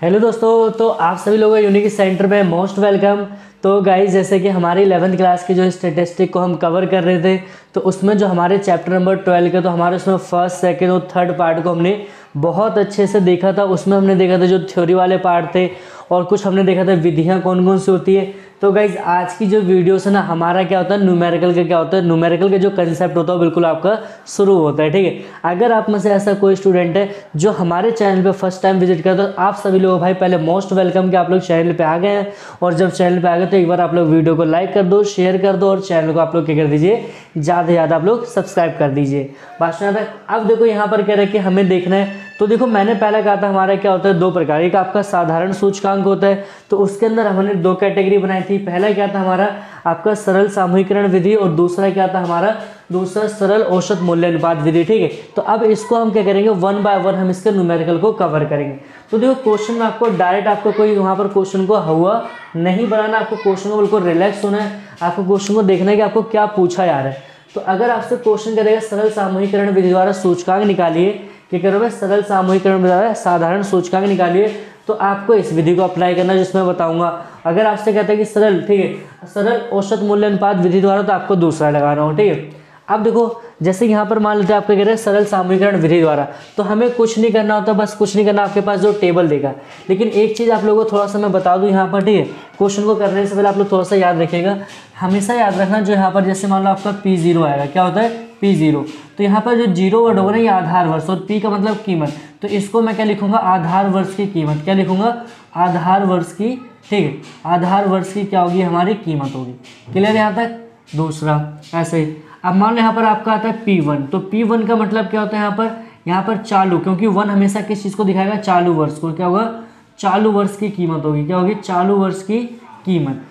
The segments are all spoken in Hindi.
हेलो दोस्तों तो आप सभी लोगों यूनिक सेंटर में मोस्ट वेलकम तो गाइज़ जैसे कि हमारी इलेवंथ क्लास की जो स्टेटिस्टिक को हम कवर कर रहे थे तो उसमें जो हमारे चैप्टर नंबर ट्वेल्व के तो हमारे उसमें फ़र्स्ट सेकेंड और थर्ड पार्ट को हमने बहुत अच्छे से देखा था। उसमें हमने देखा था जो थ्योरी वाले पार्ट थे और कुछ हमने देखा था विधियाँ कौन कौन सी होती है। तो गाइज़ आज की जो वीडियोस है ना, हमारा क्या होता है न्यूमेरिकल का क्या होता है न्यूमेरिकल का जो कंसेप्ट होता है बिल्कुल आपका शुरू होता है, ठीक है? अगर आप में से ऐसा कोई स्टूडेंट है, जो हमारे चैनल पे फ़र्स्ट टाइम विज़िट करता है तो आप सभी लोग भाई, पहले मोस्ट वेलकम कि आप लोग चैनल पे आ गए हैं। और जब चैनल पे आ गए तो एक बार आप लोग वीडियो को लाइक कर दो शेयर कर दो, और चैनल को आप लोग, क्या कर दीजिए, ज़्यादा से ज़्यादा आप लोग सब्सक्राइब कर दीजिए। बात अब देखो यहाँ पर कह रहे हैं कि हमें देखना है। तो देखो, मैंने पहले कहा था, हमारा क्या होता है, दो प्रकार। एक आपका साधारण सूचकांक होता है तो उसके अंदर हमने दो कैटेगरी बनाई थी पहला क्या था हमारा? आपका सरल सामूहिकरण विधि और दूसरा क्या था हमारा? दूसरा सरल औसत मूल्य अनुपात विधि, ठीक है? तो अब इसको हम क्या करेंगे? वन बाय वन हम इसके न्यूमेरिकल को कवर करेंगे। तो देखो क्वेश्चन में आपको डायरेक्ट आपको कोई वहाँ पर क्वेश्चन को हुआ नहीं बनाना, आपको क्वेश्चन को बिल्कुल रिलैक्स होना है, आपको क्वेश्चन को देखना है कि आपको क्या पूछा जा रहा है। तो अगर आपसे क्वेश्चन करेगा, सरल सामूहिकरण विधि द्वारा सूचकांक निकालिए। क्या करो मैं सरल सामूहिकरण द्वारा साधारण सूचकांक निकालिए। तो आपको इस विधि को अप्लाई करना जिसमें बताऊँगा। अगर आपसे कहता है कि सरल, ठीक है? सरल औसत मूल्य अनुपात विधि द्वारा तो आपको दूसरा लगाना हो, ठीक है? अब देखो, जैसे यहाँ पर मान लेते हैं, आपके कह रहे हैं सरल सामूहिकरण विधि द्वारा। तो हमें कुछ नहीं करना होता, बस कुछ नहीं करना, आपके पास जो टेबल देगा लेकिन एक चीज़ आप लोगों को थोड़ा सा मैं बता दूँ यहाँ पर, ठीक है? क्वेश्चन को करने से पहले आप लोग थोड़ा सा याद रखिएगा। हमेशा याद रखना जो यहाँ पर जैसे मान लो आपका पी ज़ीरो आएगा। क्या होता है? पी ज़ीरो तो यहाँ पर जो ज़ीरो वर्ड होगा ना, ये आधार वर्ष, और पी का मतलब कीमत। तो इसको मैं क्या लिखूँगा? आधार वर्ष की कीमत। क्या लिखूँगा? आधार वर्ष की, ठीक है? आधार वर्ष की क्या होगी? हमारी कीमत होगी। क्लियर यहाँ तक? दूसरा, ऐसे ही। अब मान लो यहाँ पर आपका आता है पी वन तो पी वन का मतलब क्या होता है यहाँ पर? यहाँ पर चालू, क्योंकि वन हमेशा किस चीज़ को दिखाएगा? चालू वर्ष को। क्या होगा? चालू वर्ष की कीमत होगी। क्या होगी? चालू वर्ष की कीमत।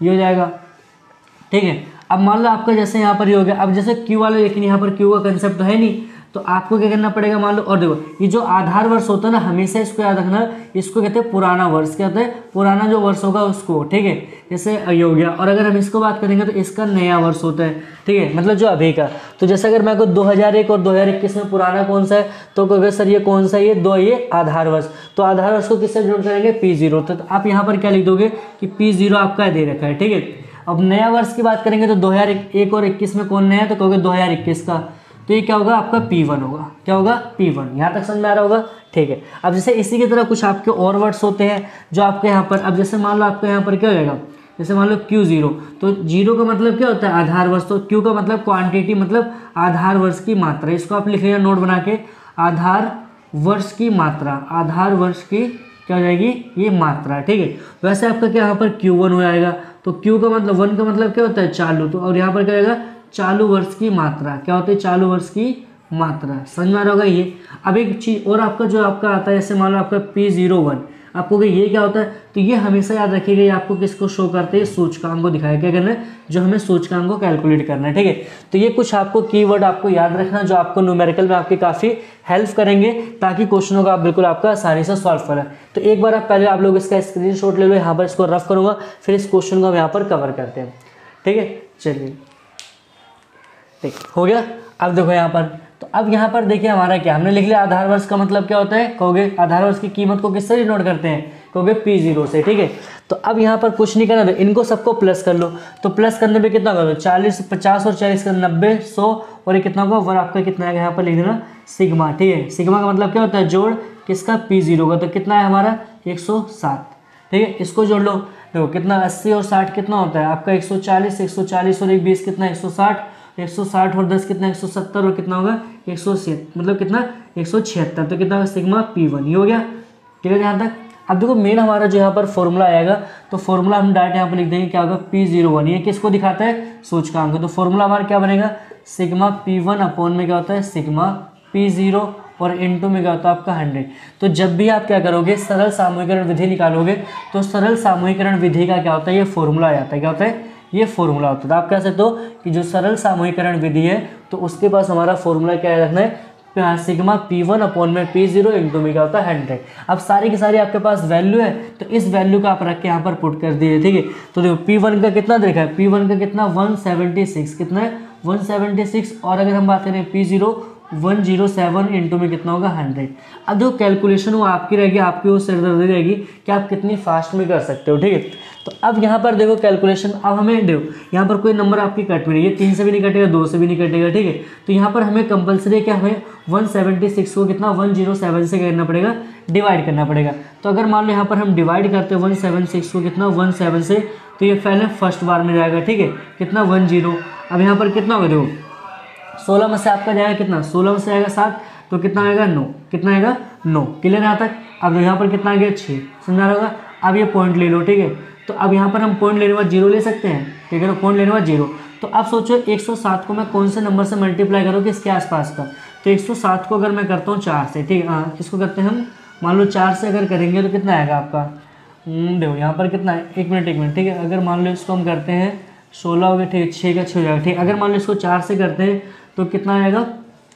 ये हो जाएगा। ठीक है? अब मान लो आपका जैसे यहाँ पर ये हो गया। अब जैसे क्यू वाले लेकिन यहाँ पर क्यू का कंसेप्ट तो है नहीं। तो आपको क्या करना पड़ेगा मान लो? और देखो, ये जो आधार वर्ष होता है ना, हमेशा इसको याद रखना। इसको कहते हैं पुराना वर्ष। क्या होता है? पुराना जो वर्ष होगा उसको, ठीक है? जैसे ये हो गया। और अगर हम इसको बात करेंगे तो इसका नया वर्ष होता है, ठीक है? मतलब जो अभी का। तो जैसे अगर मैं को 2001 और 2021 में पुराना कौन सा है? तो कहोगे सर, ये कौन सा ये दो, ये आधार वर्ष। तो आधार वर्ष को किससे जोड़ करेंगे? P zero. तो आप यहाँ पर क्या लिख दोगे कि पी ज़ीरो आपका दे रखा है, ठीक है? अब नया वर्ष की बात करेंगे तो दो हज़ार एक और इक्कीस में कौन नया है? तो कहोगे दो हज़ार इक्कीस का। तो ये क्या होगा? आपका पी वन होगा। क्या होगा? पी वन यहाँ तक समझ में आ रहा होगा? ठीक है। अब जैसे इसी की तरह कुछ आपके और वर्ड्स होते हैं जो आपके यहाँ पर, अब जैसे मान लो आपके यहाँ पर क्या हो जाएगा? जैसे मान लो क्यू ज़ीरो तो ज़ीरो का मतलब क्या होता है? आधार वर्ष। तो क्यू का मतलब क्वांटिटी मतलब आधार वर्ष की मात्रा। इसको आप लिख नोट बना के। आधार वर्ष की मात्रा। आधार वर्ष की क्या हो जाएगी? ये मात्रा। ठीक है। वैसे आपका क्या यहाँ पर क्यू वन हो जाएगा। तो क्यू का मतलब वन का मतलब क्या होता है? चालू। तो और यहाँ पर क्या होगा चालू वर्ष की मात्रा, क्या होती है चालू वर्ष की मात्रा? समझ में होगा ये? अब एक चीज़ और आपका जो आपका आता है, जैसे मान लो आपका पी ज़ीरो वन आपको ये क्या होता है? तो ये हमेशा याद रखिएगा, ये आपको किसको शो करते हैं? सूचकांक को दिखाया क्या करना है? जो हमें सूचकांक को कैलकुलेट करना है, ठीक है? तो ये कुछ आपको कीवर्ड आपको याद रखना, जो आपको न्यूमेरिकल में आपकी काफ़ी हेल्प करेंगे, ताकि क्वेश्चनों का आप बिल्कुल आपका आसानी से सॉल्व करें। तो एक बार आप पहले आप लोग इसका स्क्रीन ले लो, यहाँ पर इसको रफ करूँगा, फिर इस क्वेश्चन को हम यहाँ पर कवर करते हैं। ठीक है? चलिए। ठीक, हो गया? अब देखो यहाँ पर। तो अब यहाँ पर देखिए हमारा क्या, हमने लिख लिया आधार वर्ष का मतलब क्या होता है? कहोगे आधार वर्ष की कीमत को किससे नोट करते हैं? कहोगे पी ज़ीरो से, ठीक है? तो अब यहाँ पर कुछ नहीं करना तो इनको सबको प्लस कर लो। तो प्लस करने पे कितना करो चालीस, पचास और चालीस का नब्बे, सौ, और ये कितना होगा? वर आपका कितना आएगा? यहाँ पर लिख देना सिग्मा ठीक है? सिग्मा का मतलब क्या होता है? जोड़, किसका? पी ज़ीरो का। तो कितना है हमारा? एक सौ सात ठीक है? इसको जोड़ लो। देखो कितना, अस्सी और साठ कितना होता है? आपका एक सौ चालीस, एक सौ चालीस और एक बीस कितना एक सौ साठ। 160 और 10 कितना 170 और कितना होगा? एक सौ मतलब कितना? एक सौ छिहत्तर। तो कितना होगा? Sigma P one. ये हो गया। ठीक है यहाँ तक अब देखो, मेन हमारा जो यहाँ पर फॉर्मूला आएगा तो फॉर्मूला हम डायरेक्ट यहाँ पर लिख देंगे, क्या होगा? P zero one. ये किसको दिखाता है? सोच सूचकांक तो फॉर्मूला हमारा क्या बनेगा? सिग्मा पी वन अपॉन में क्या होता है? सिग्मा पी ज़ीरो और इनटू में क्या होता है? आपका हंड्रेड। तो जब भी आप क्या करोगे? सरल सामूहिकरण विधि निकालोगे तो सरल सामूहिकरण विधि का क्या होता है? ये फॉर्मूला आ जाता है। क्या होता है? ये फॉर्मूला होता है। तो आप कह सकते हो कि जो सरल सामूहिकरण विधि है तो उसके पास हमारा फॉर्मूला क्या रखना है? सिग्मा पी वन अपॉन में पी ज़ीरो इंटू में क्या होता है हंड्रेड अब सारी की सारी आपके पास वैल्यू है तो इस वैल्यू को आप रख के यहाँ पर पुट कर दिए ठीक है? तो देखो पी वन का कितना देखा है? पी वन का कितना? वन सेवेंटी सिक्स कितना है? वन सेवेंटी सिक्स और अगर हम बात करें P zero one zero seven into में कितना होगा? हंड्रेड अब जो कैलकुलेशन वो आपकी रहेगी, आपकी वो सिरदर्दी रहेगी कि आप कितनी फास्ट में कर सकते हो, ठीक है? तो अब यहाँ पर देखो कैलकुलेशन अब हमें देखो यहाँ पर कोई नंबर आपकी कट भी नहीं है तीन से भी नहीं कटेगा, दो से भी नहीं कटेगा, ठीक है? तो यहाँ पर हमें कंपलसरी क्या हमें वन सेवेंटी सिक्स को कितना? वन ज़ीरो सेवन से करना पड़ेगा डिवाइड करना पड़ेगा। तो अगर मान लो यहाँ पर हम डिवाइड करते हैं वन सेवन सिक्स को कितना? वन सेवन से तो ये पहले फ़र्स्ट बार में जाएगा, ठीक है? कितना? वन ज़ीरो अब यहाँ पर कितना होगा? देखो, सोलह में से आपका जाएगा कितना? सोलह में से आएगा सात तो कितना आएगा? नौ। कितना आएगा? नौ। क्लियर यहाँ तक? अब यहाँ पर कितना आ गया? छः समझा रहा होगा अब ये पॉइंट ले लो, ठीक है? तो अब यहाँ पर हम पॉइंट लेने बाद ज़ीरो ले सकते हैं। ठीक है ना? पॉइंट लेने बाद ज़ीरो तो अब सोचो 107 को मैं कौन से नंबर से मल्टीप्लाई करूँ किसके आसपास का? तो 107 को अगर मैं करता हूँ चार से ठीक है? हाँ किसको करते हैं हम मान लो चार से अगर करेंगे तो कितना आएगा आपका? हम्म, देखो यहाँ पर कितना है? एक मिनट एक मिनट ठीक है? अगर मान लो इसको हम करते हैं सोलह हो गया ठीक है? छः का छः हो जाएगा ठीक अगर मान लो इसको चार से करते हैं तो कितना आएगा?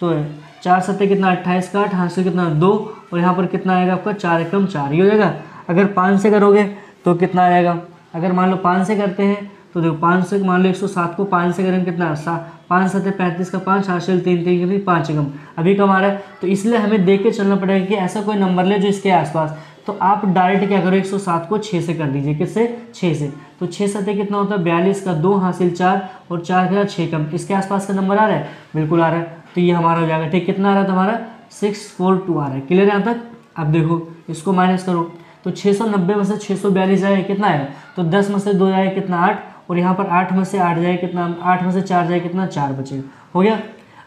तो चार सत्ते कितना अट्ठाईस का आठ हाथ से कितना दो और यहाँ पर कितना आएगा आपका? चार एकम चार ही हो जाएगा। अगर पाँच से करोगे तो कितना आएगा अगर मान लो पाँच से करते हैं तो देखो पाँच से, मान लो एक सौ सात को पाँच से करेंगे कितना? सा, पाँच सत्ते पैंतीस का पाँच हासिल तीन तीन कितनी पाँच एकम अभी कम आ रहा है तो इसलिए हमें देख के चलना पड़ेगा कि ऐसा कोई नंबर ले जो इसके आसपास। तो आप डायरेक्ट क्या करो 107 को 6 से कर दीजिए, किससे? 6 से। तो 6 सत्ते कितना होता है? बयालीस का दो हासिल चार, और चार का छः कम। इसके आसपास का नंबर आ रहा है? बिल्कुल आ रहा है। तो ये हमारा हो जाएगा। ठीक, कितना आ रहा है? तुम्हारा सिक्स फोर टू आ रहा है। क्लियर यहाँ तक? अब देखो, इसको माइनस करो। तो 690 में से छः सौ बयालीस जाएगा कितना है? तो 10 में से दो जाएगा कितना आठ? और यहाँ पर आठ में से आठ जाए कितना, आठ में से चार जाए कितना? चार बचेगा हो गया?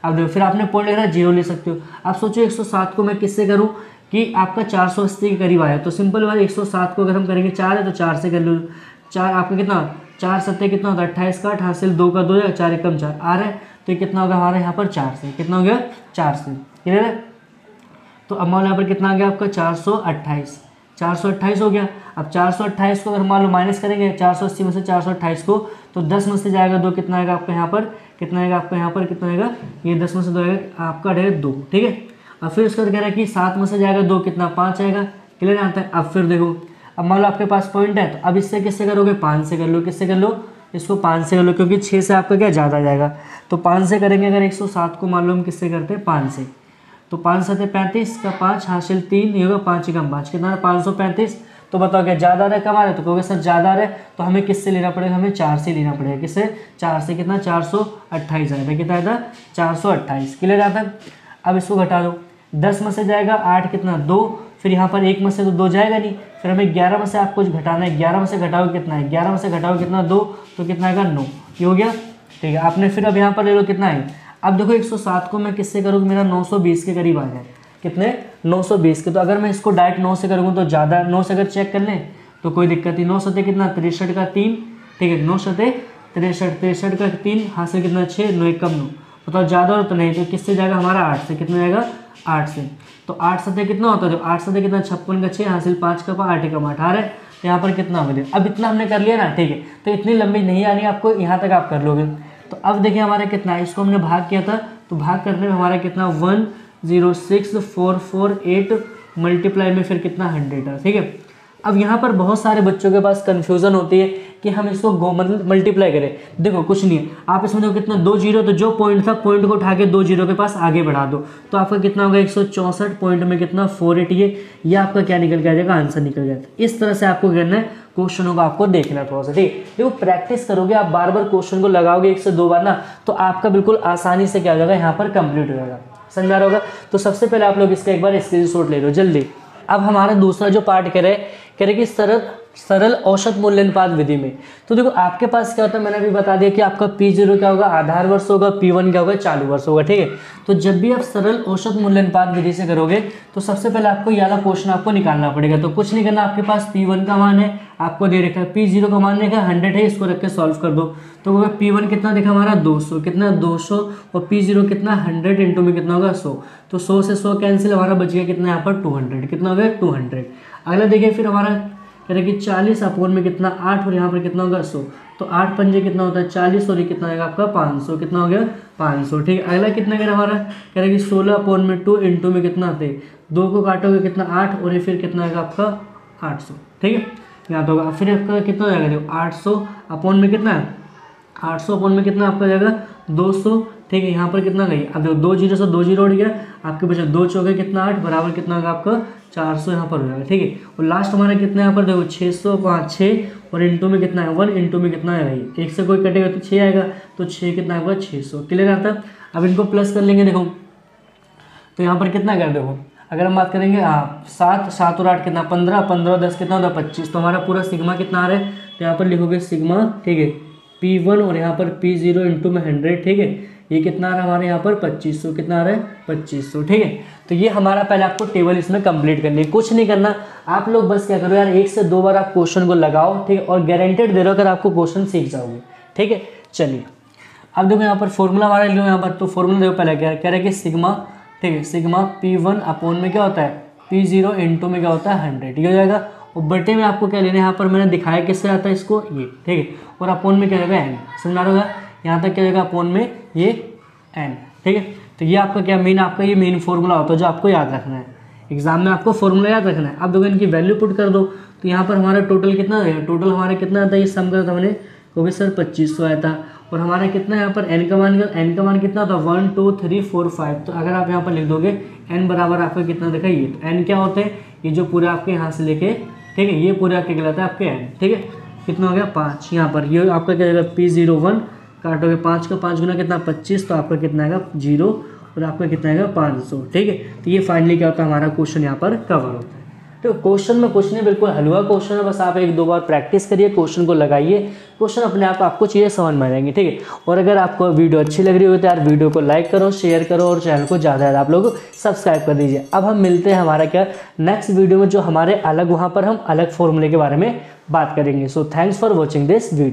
अब देखो, फिर आपने पॉइंट लिखना ज़ीरो ले सकते हो। आप सोचो 107 को मैं किससे करूँ कि आपका चार सौ अस्सी के करीब आया? तो सिंपल बात, एक सौ सात को अगर हम करेंगे चार है तो चार से कर लो। चार, आपका कितना? चार सत्य कितना होता है? अट्ठाईस का हासिल दो का दो या चार एकम चार। आ रहा है? तो कितना होगा हमारा यहाँ पर? चार से। कितना हो गया? चार से। क्लियर है? तो अमाउंट यहाँ पर कितना आ गया आपका? चार सौ अट्ठाईस। चार सौ अट्ठाईस हो गया। अब चार सौ अट्ठाईस को अगर मान लो माइनस करेंगे, चार सौ अस्सी में से चार सौ अट्ठाईस को तो दस में से जाएगा दो, कितना आएगा आपका यहाँ पर? कितना आएगा आपका यहाँ पर? कितना आएगा? ये दस में से दो आएगा, आपका रहेगा दो, ठीक है? अब फिर उसका कह रहा है कि सात में से जाएगा दो, कितना? पाँच आएगा। क्लियर आता है अब फिर देखो, अब मान लो आपके पास पॉइंट है तो अब इससे किससे करोगे? पाँच से कर लो। किससे कर लो? इसको पाँच से कर लो, क्योंकि छः से आपका क्या? ज़्यादा जाएगा। तो पाँच से करेंगे अगर एक सौ सात को, मान लो हम किससे करते हैं? पाँच से। तो पाँच सत्ते पैंतीस का पाँच हासिल तीन, ये होगा पाँच कम पाँच कितना पाँच सौ पैंतीस। तो बताओ, क्या ज़्यादा रहे, कम आ रहे? तो कहोगे, सर, ज़्यादा रहे। तो हमें किससे लेना पड़ेगा? हमें चार से लेना पड़ेगा। किससे? चार से कितना? चार सौ अट्ठाईस आया था कितना आया था चार सौ अट्ठाईस। क्लियर आता है अब इसको घटा दो। दस में से जाएगा आठ, कितना? दो। फिर यहाँ पर एक में से तो दो जाएगा नहीं। फिर हमें ग्यारह में से आप कुछ घटाना है। ग्यारह में से घटाओ कितना है? ग्यारह में से घटाओ कितना? दो। तो कितना आएगा? नौ। ये हो गया। ठीक है, आपने फिर अब यहाँ पर ले लो कितना है? अब देखो 107 को मैं किससे करूँगी मेरा 920 के करीब आ जाए। कितने? 920 के। तो अगर मैं इसको डायरेक्ट नौ से करूँगा तो ज़्यादा नौ से अगर चेक कर लें तो कोई दिक्कत नहीं। नौ सतह कितना? तिरसठ का तीन। ठीक है, नौ सतह तिरसठ तिरसठ का तीन से कितना? छः नौ एक कम नौ बताओ ज़्यादा हो तो नहीं तो किससे जाएगा? हमारा आठ से। कितना जाएगा? आठ से। तो आठ सतह कितना होता है? जो आठ सतह कितना? छप्पन का छः हासिल पाँच का पाँच आठ। एक कम अठारह तो यहाँ पर कितना गया अब इतना हमने कर लिया ना, ठीक है। तो इतनी लंबी नहीं आनी आपको, यहाँ तक आप कर लोगे। तो अब देखिए हमारा कितना है, इसको हमने भाग किया था तो भाग करने में हमारा कितना one zero six four four eight multiply में फिर कितना हंड्रेड है, ठीक है? अब यहाँ पर बहुत सारे बच्चों के पास कन्फ्यूज़न होती है कि हम इसको गो मतलब मल्टीप्लाई करें। देखो, कुछ नहीं है। आप इसमें देखो कितना दो ज़ीरो तो जो पॉइंट था पॉइंट को उठा के दो ज़ीरो के पास आगे बढ़ा दो। तो आपका कितना होगा, एक सौ चौंसठ पॉइंट में कितना? फोर एटी ये आपका क्या निकल के आ जाएगा आंसर निकल जाएगा इस तरह से आपको करना है। क्वेश्चनों को आपको देखना थोड़ा सा, ठीक? देखो प्रैक्टिस करोगे, आप बार बार क्वेश्चन को लगाओगे एक से दो बार ना तो आपका बिल्कुल आसानी से क्या हो जाएगा, यहाँ पर कंप्लीट हो जाएगा। समझ आ रहा होगा? तो सबसे पहले आप लोग इसका एक बार स्क्रीन ले लो, जल्दी। अब हमारा दूसरा जो पार्ट कह रहे कि सरल सरल औसत मूल्यांपात विधि में। तो देखो, आपके पास क्या होता है? मैंने अभी बता दिया कि आपका पी ज़ीरो क्या होगा? आधार वर्ष होगा पी वन क्या होगा? चालू वर्ष होगा, ठीक है? तो जब भी आप सरल औसत मूल्यांपात विधि से करोगे तो सबसे पहले आपको ये वाला क्वेश्चन आपको निकालना पड़ेगा। तो कुछ नहीं करना, आपके पास पी वन का मान है, आपको दे रखा है। पी ज़ीरो का मान देखा हंड्रेड है, इसको रख के सॉल्व कर दो। तो पी वन कितना देखा, हमारा दो सौ, कितना दो सौ और पी ज़ीरो कितना हंड्रेड इंटू में कितना होगा? सौ। तो सौ से सौ कैंसिल हमारा बच गया कितना यहाँ पर? टू हंड्रेड कितना हो गया? टू हंड्रेड अगला देखिए, फिर हमारा रहे कि चालीस अपोन में कितना आठ और यहाँ पर कितना होगा सौ। तो आठ पंजे कितना होता है? चालीस और ये कितना आएगा आपका? पाँच सौ। कितना हो गया? पाँच सौ। ठीक है, अगला कितना कह हमारा? कह रहे कि सोलह अपोन में टू इंटू में कितना आते दो को काटोगे कितना? आठ और ये फिर कितना आएगा आपका? आठ सौ। ठीक है? यहाँ तो होगा। फिर आपका कितना हो जाएगा? देखो, आठ सौ अपोन में कितना है? आठ सौ अपोन में कितना आपका जाएगा? दो सौ। ठीक है, यहाँ पर कितना गई? अब देखो, दो ज़ीरो से दो ज़ीरो उड़ गया। आपके बचा दो चौके कितना आठ, बराबर कितना होगा आपका चार सौ यहाँ पर हो जाएगा, ठीक है? और लास्ट हमारा कितना यहाँ पर देखो छः सौ पाँच छः और इंटू में कितना है? वन इंटू में कितना है भाई एक से कोई कटेगा तो छः आएगा तो छः कितना होगा? छः सौ। क्लियर आता? अब इनको प्लस कर लेंगे, देखो। तो यहाँ पर कितना कर देखो? अगर हम बात करेंगे हाँ सात सात और आठ कितना? पंद्रह पंद्रह, दस कितना होता है पच्चीस। तो हमारा पूरा सिग्मा कितना आ रहा है? तो यहाँ पर लिखोगे सिग्मा ठीक है? पी वन और यहाँ पर पी ज़ीरो इंटू में हंड्रेड ठीक है? ये कितना आ रहा हमारे यहाँ पर? पच्चीस सौ। कितना आ रहा है? पच्चीस सौ, ठीक है? तो ये हमारा पहले आपको टेबल इसमें कंप्लीट करनी है। कुछ नहीं करना। आप लोग बस क्या करो यार, एक से दो बार आप क्वेश्चन को लगाओ, ठीक है? और गारंटेड दे रहे हो अगर आपको क्वेश्चन सीख जाओगे, ठीक है? चलिए। अब देखो यहाँ पर फॉर्मूला हमारा लो यहाँ पर। तो फॉर्मूला देखो पहले क्या कह रहे कि सिग्मा ठीक है? सिग्मा पी वन अपोन में क्या होता है? पी ज़ीरो इंटू में क्या होता है? हंड्रेड ये हो जाएगा? और बटे में आपको क्या लेना है? यहाँ पर मैंने दिखाया किससे आता है इसको? ये, ठीक है? और अपोन में क्या रहेगा? एन समझ रहा होगा? यहाँ तक क्या रहेगा अपोन में? ये एन ठीक है? तो ये आपका क्या मेन आपका ये मेन फॉर्मूला होता है जो आपको याद रखना है। एग्ज़ाम में आपको फॉर्मूला याद रखना है। अब देखो इनकी वैल्यू पुट कर दो। तो यहाँ पर हमारा टोटल कितना है? टोटल हमारा कितना आता है? ये सम करता मैंने क्योंकि सर पच्चीस सौ आया था। और हमारा कितना यहाँ पर एन का मान एन का मान कितना होता है one two three four five तो अगर आप यहाँ पर लिख दोगे एन बराबर आपका कितना देखा? ये तो एन क्या होते हैं? ये जो पूरे आपके यहाँ से लेके, ठीक है? ये पूरे आपके कहलाता है? आपके एन ठीक है? कितना हो गया? पाँच। यहाँ पर ये आपका क्या जाएगा पी ज़ीरो वन काटोगे पाँच का पाँच गुना कितना? पच्चीस तो आपका कितना आएगा? ज़ीरो, और आपका कितना आएगा? पाँच सौ, ठीक है? तो ये फाइनली क्या होता है? हमारा क्वेश्चन यहाँ पर कवर होता है। तो क्वेश्चन में कुछ नहीं, बिल्कुल हलवा क्वेश्चन है, बस आप एक दो बार प्रैक्टिस करिए क्वेश्चन को लगाइए। क्वेश्चन अपने आप आपको चीज़ें समझ में आ जाएँगी, ठीक है? और अगर आपको वीडियो अच्छी लग रही हो तो यार वीडियो को लाइक करो शेयर करो, और चैनल को ज़्यादा ज़्यादा आप लोग सब्सक्राइब कर दीजिए। अब हम मिलते हैं हमारा क्या? नेक्स्ट वीडियो में, जो हमारे अलग, वहाँ पर हम अलग फॉर्मूले के बारे में बात करेंगे। So thanks for watching this video